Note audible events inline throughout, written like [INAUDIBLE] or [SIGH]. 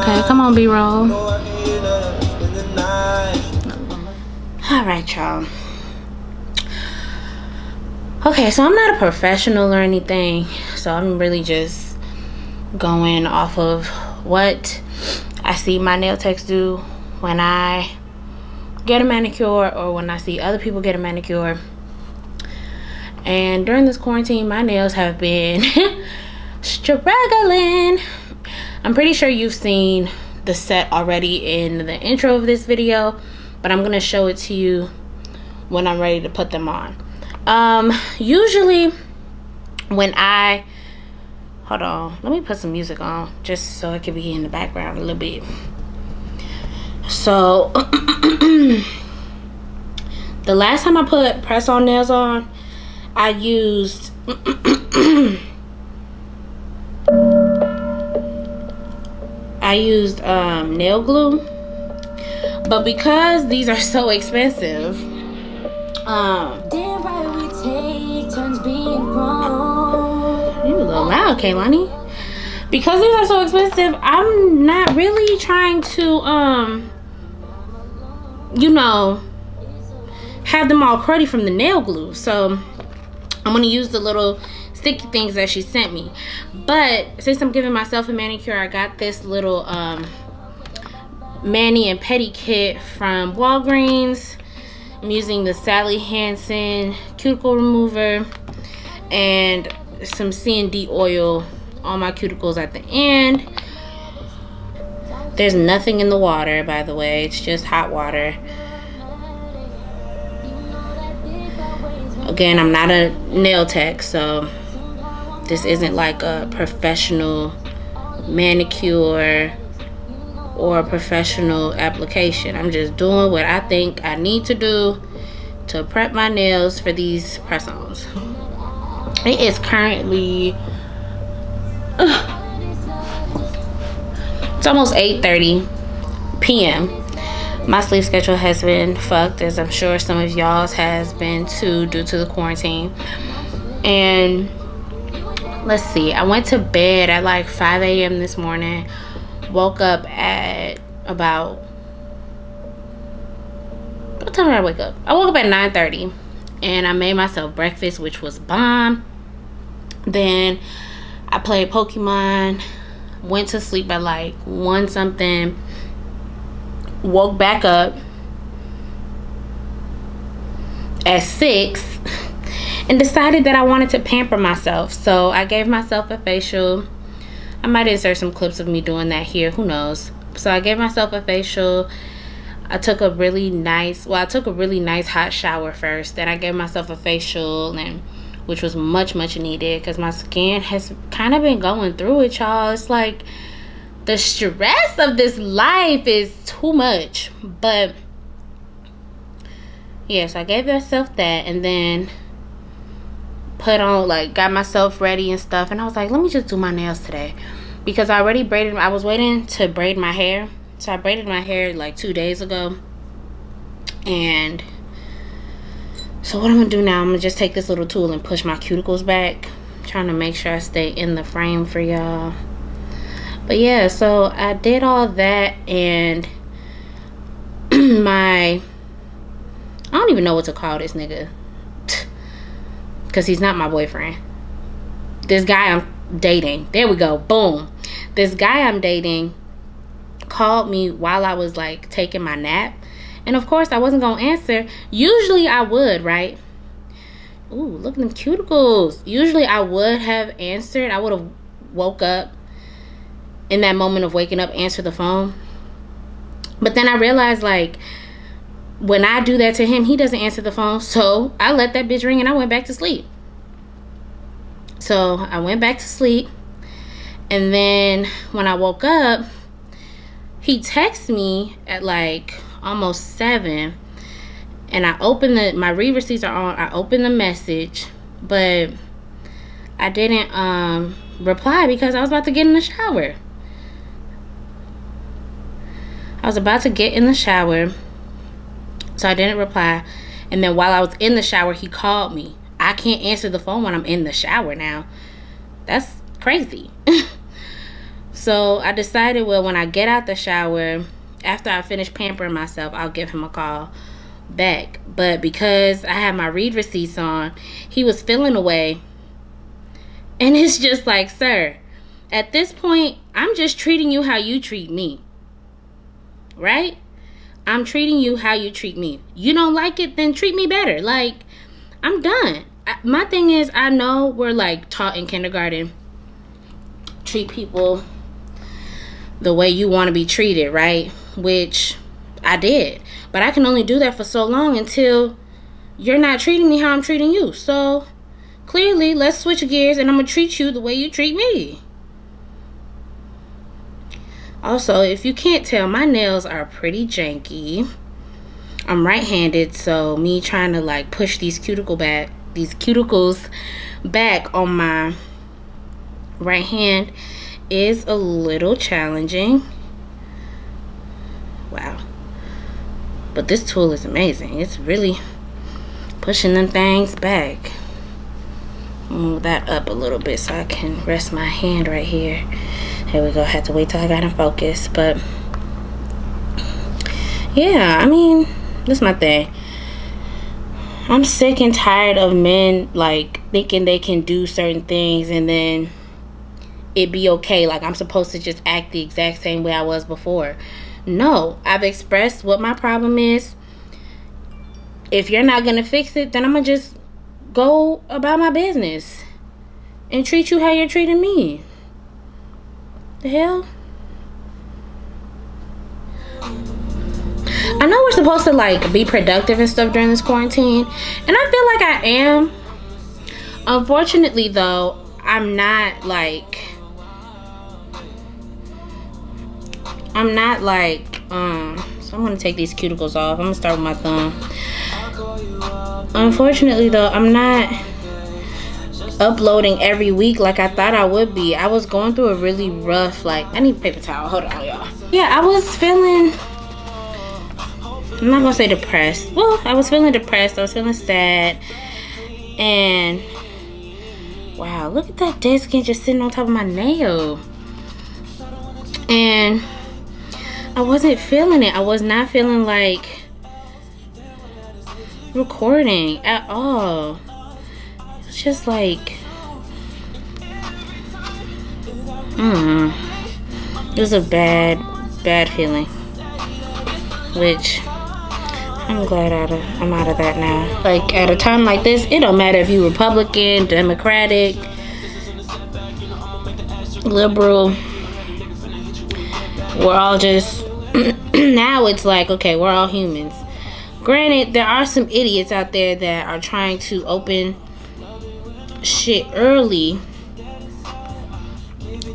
Okay, come on, B-roll. All right, y'all. Okay, so I'm not a professional or anything, so I'm really just going off of what I see my nail techs do when I get a manicure or when I see other people get a manicure. And during this quarantine, my nails have been [LAUGHS] struggling. I'm pretty sure you've seen the set already in the intro of this video, but I'm gonna show it to you when I'm ready to put them on. Um, usually when I, hold on, let me put some music on just so it can be in the background a little bit. So, [CLEARS THROAT] the last time I put press on nails on, I used [CLEARS THROAT] I used um, nail glue. But because these are so expensive, um, Damn right we take turns being wrong. You a little loud, Kaylani. Because these are so expensive, I'm not really trying to, um, you know, have them all cruddy from the nail glue. So I'm gonna use the little sticky things that she sent me. But since I'm giving myself a manicure, I got this little um, mani and pedi kit from Walgreens. I'm using the Sally Hansen cuticle remover and some CND oil on my cuticles at the end. There's nothing in the water, by the way. It's just hot water. Again, I'm not a nail tech, so this isn't like a professional manicure or a professional application. I'm just doing what I think I need to do to prep my nails for these press-ons. It is currently uh, it's almost 8:30 p.m. My sleep schedule has been fucked as I'm sure some of y'all's has been too due to the quarantine. And let's see i went to bed at like 5 a.m this morning woke up at about what time did i wake up? I woke up at 9 30 and i made myself breakfast which was bomb. Then i played pokemon went to sleep at like 1 something woke back up at 6 and decided that I wanted to pamper myself. So I gave myself a facial. I might insert some clips of me doing that here. Who knows? So I gave myself a facial. I took a really nice, well, I took a really nice hot shower first. Then I gave myself a facial and which was much, much needed because my skin has kind of been going through it, y'all. It's like the stress of this life is too much. But yes, yeah, so I gave myself that and then put on like got myself ready and stuff and I was like let me just do my nails today. Because I already braided I was waiting to braid my hair. So I braided my hair like two days ago. And so what I'm gonna do now I'm gonna just take this little tool and push my cuticles back trying to make sure I stay in the frame for y'all. But yeah so I did all that and [CLEARS THROAT] my I don't even know what to call this nigga because he's not my boyfriend. This guy I'm dating, there we go, boom. This guy I'm dating called me while I was like taking my nap. And of course, I wasn't going to answer. Usually I would, right? Ooh, look at them cuticles. Usually I would have answered. I would have woke up in that moment of waking up, answer the phone. But then I realized like when I do that to him, he doesn't answer the phone. So I let that bitch ring and I went back to sleep. So I went back to sleep. And then when I woke up, he texted me at like almost seven. And I opened the, my read receipts are on. I opened the message, but I didn't um, reply because I was about to get in the shower. I was about to get in the shower so I didn't reply. And then while I was in the shower, he called me. I can't answer the phone when I'm in the shower now. That's crazy. [LAUGHS] So I decided, well, when I get out the shower, after I finish pampering myself, I'll give him a call back. But because I had my read receipts on, he was feeling away. And [LAUGHS] it's just like, sir, at this point, I'm just treating you how you treat me. Right? I'm treating you how you treat me. You don't like it, then treat me better. Like, I'm done. I, my thing is, I know we're like taught in kindergarten treat people the way you want to be treated, right? Which I did. But I can only do that for so long until you're not treating me how I'm treating you. So clearly, let's switch gears and I'm going to treat you the way you treat me. Also, if you can't tell, my nails are pretty janky. I'm right-handed, so me trying to like push these cuticle back, these cuticles back on my right hand is a little challenging. Wow. But this tool is amazing. It's really pushing them things back. Move that up a little bit so I can rest my hand right here. Here we go. I have to wait till I got in focus. But yeah, I mean, this is my thing. I'm sick and tired of men like thinking they can do certain things and then it be okay. Like I'm supposed to just act the exact same way I was before. No, I've expressed what my problem is. If you're not gonna fix it, then I'm gonna just go about my business and treat you how you're treating me. The hell? I know we're supposed to like be productive and stuff during this quarantine, and I feel like I am. Unfortunately, though, I'm not like I'm not like um. So I'm gonna take these cuticles off. I'm gonna start with my thumb. Unfortunately, though, I'm not uploading every week like I thought I would be. I was going through a really rough, like, I need paper towel. Hold on, y'all. Yeah, I was feeling, I'm not gonna say depressed. Well, I was feeling depressed. I was feeling sad. And, wow, look at that dead skin just sitting on top of my nail. And I wasn't feeling it. I was not feeling like recording at all. Just like, hmm, it was a bad, bad feeling. Which I'm glad out of, I'm out of that now. Like at a time like this, it don't matter if you Republican, Democratic, liberal. We're all just [CLEARS THROAT] now it's like okay, we're all humans Granted, there are some idiots out there that are trying to open shit early.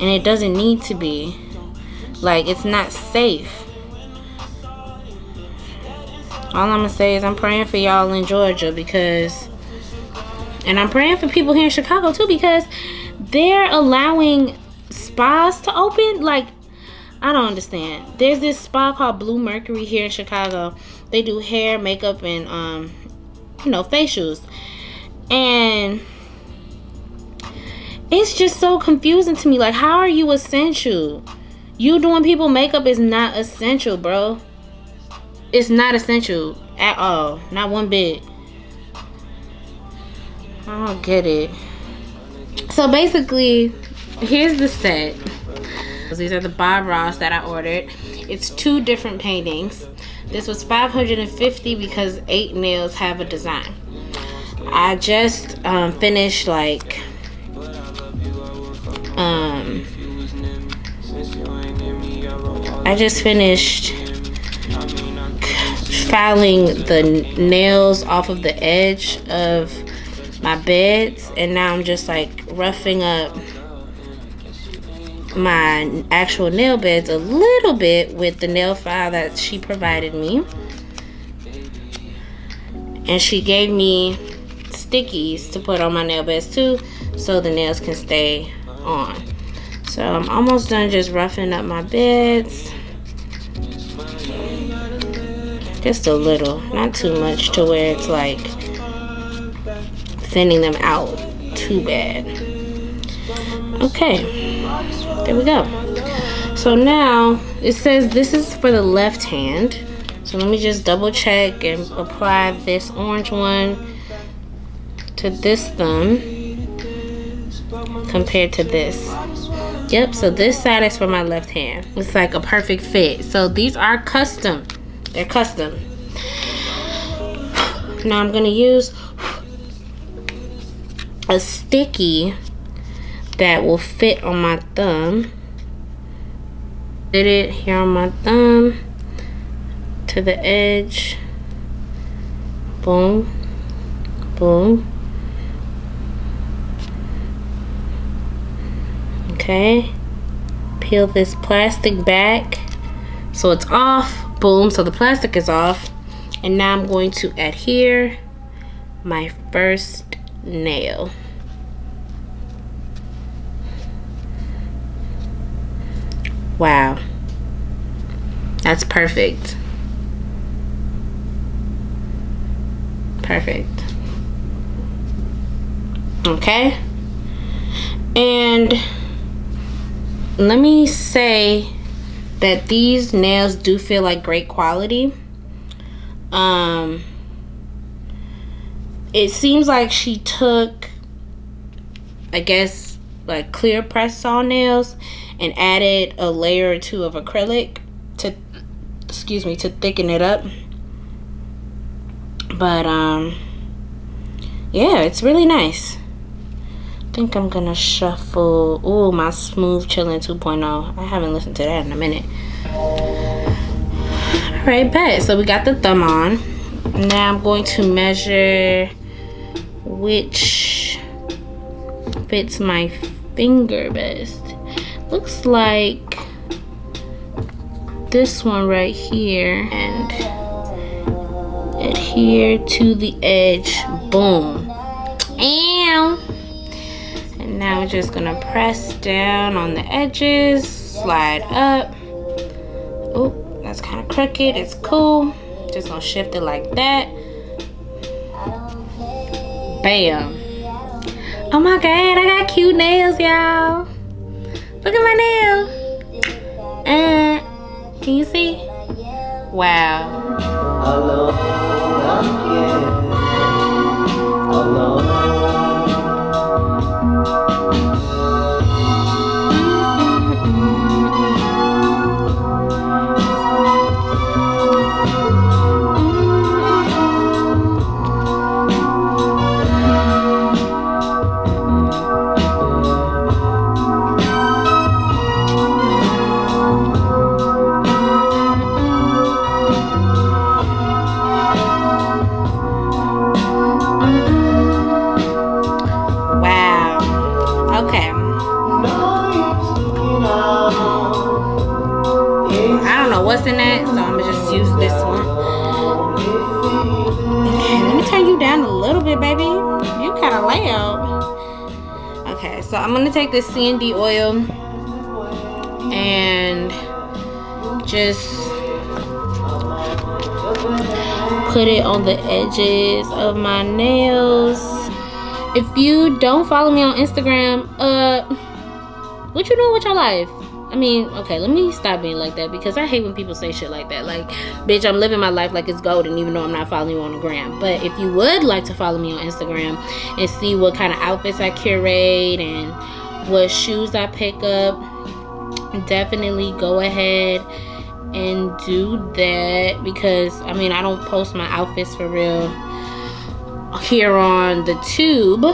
And it doesn't need to be. Like, it's not safe. All I'm to say is I'm praying for y'all in Georgia because... And I'm praying for people here in Chicago too because they're allowing spas to open. Like, I don't understand. There's this spa called Bluemercury here in Chicago they do hair, makeup, and um, you know, facials. And it's just so confusing to me. Like, how are you essential? You doing people makeup is not essential, bro. It's not essential at all. Not one bit. I don't get it. So basically, here's the set. These are the Bob Ross that I ordered. It's two different paintings. This was 550 because eight nails have a design. I just um, finished like um I just finished filing the nails off of the edge of my beds and now I'm just like roughing up my actual nail beds a little bit with the nail file that she provided me. And she gave me stickies to put on my nail beds too so the nails can stay on. So I'm almost done just roughing up my beds. Just a little, not too much to where it's like thinning them out too bad. Okay there we go So now it says this is for the left hand. So let me just double check and apply this orange one to this thumb compared to this. Yep, so this side is for my left hand. It's like a perfect fit. So these are custom. They're custom. Now I'm gonna use a sticky that will fit on my thumb. Did it here on my thumb to the edge. Boom, boom. Okay, peel this plastic back so it's off. Boom, so the plastic is off. And now I'm going to adhere my first nail. Wow. That's perfect. Perfect. Okay. And let me say that these nails do feel like great quality. Um, it seems like she took, I guess, like clear press on nails and added a layer or two of acrylic to, excuse me, to thicken it up. But, um, yeah, it's really nice. Think I'm gonna shuffle. Oh, my Smooth Chillin' 2.0. I haven't listened to that in a minute. All right, bet. So we got the thumb on. Now I'm going to measure which fits my finger best. Looks like this one right here and adhere to the edge. Boom. And now we're just gonna press down on the edges, slide up. Oh, that's kind of crooked. It's cool. Just gonna shift it like that. Bam. Oh my god, I got cute nails, y'all. Look at my nail. Uh, can you see? Wow. what's take this CND oil and just put it on the edges of my nails. If you don't follow me on Instagram, uh, what you doing with your life? I mean, okay, let me stop being like that because I hate when people say shit like that. Like, bitch, I'm living my life like it's golden, even though I'm not following you on the gram. But if you would like to follow me on Instagram and see what kind of outfits I curate and what shoes I pick up, definitely go ahead and do that because I mean, I don't post my outfits for real here on the tube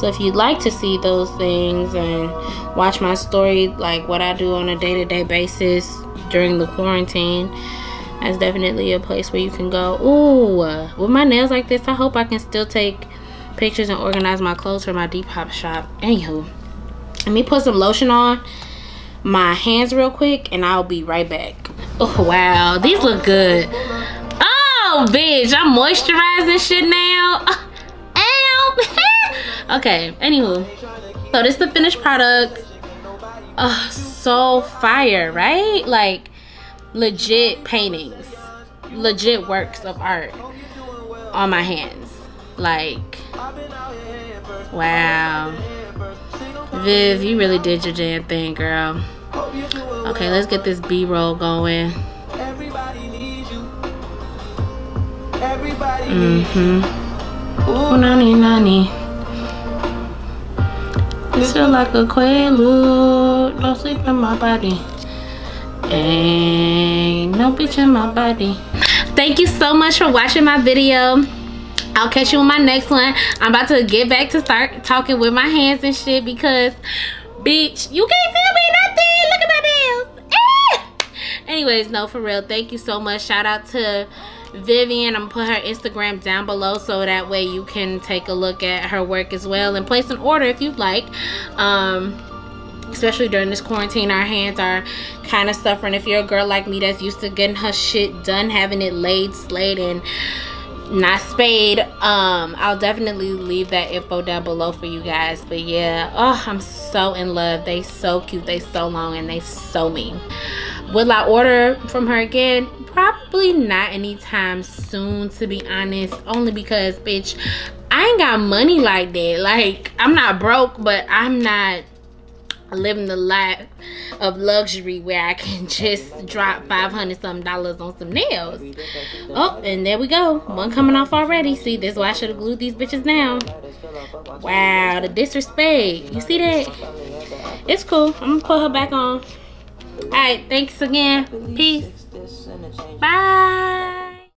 So if you'd like to see those things and watch my story, like what I do on a day-to-day basis during the quarantine, that's definitely a place where you can go. Ooh, with my nails like this, I hope I can still take pictures and organize my clothes for my Depop shop. Anywho, let me put some lotion on my hands real quick and I'll be right back. Oh, wow. These look good. Oh, bitch. I'm moisturizing shit now. [LAUGHS] Ow. [LAUGHS] okay anywho so this is the finished product uh so fire right like legit paintings legit works of art on my hands like wow Viv, you really did your damn thing, girl. Okay, let's get this B-roll going. Mm-hmm. Ooh, nani, nani. This feel like a quaalude. Don't sleep in my body. Ain't no bitch in my body. Thank you so much for watching my video. I'll catch you in my next one. I'm about to get back to start talking with my hands and shit because, bitch, you can't feel me nothing. Look at my nails. [LAUGHS] Anyways, no, for real. Thank you so much. Shout out to Vivian. I'm gonna put her Instagram down below so that way you can take a look at her work as well and place an order if you'd like. Um, especially during this quarantine our hands are kind of suffering if you're a girl like me that's used to getting her shit done having it laid slayed and not spayed. Um i'll definitely leave that info down below for you guys. But yeah oh i'm so in love. They so cute. They so long and they so mean. Will i order from her again? Probably not anytime soon to be honest. Only because bitch i ain't got money like that. Like i'm not broke but i'm not living the life of luxury where I can [LAUGHS] just drop 500 something dollars on some nails. Oh, and there we go. One coming off already. See, this is why I should have glued these bitches down. Wow, the disrespect. You see that? It's cool. I'm gonna put her back on. Alright, thanks again. Peace. Bye.